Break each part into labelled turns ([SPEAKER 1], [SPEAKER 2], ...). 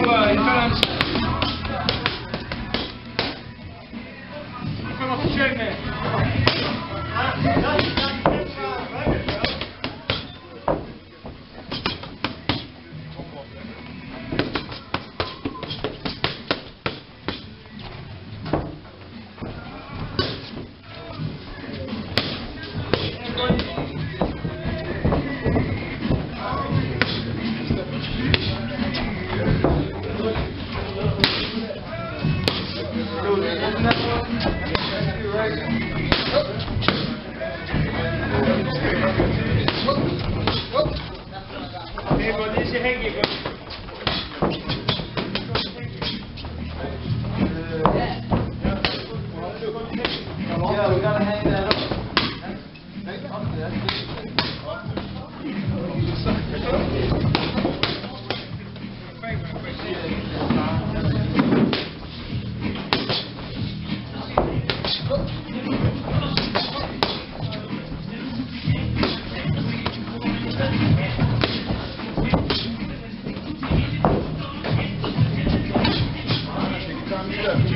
[SPEAKER 1] Bravo, thank you.
[SPEAKER 2] Yeah, we gotta hang that.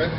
[SPEAKER 3] Evet.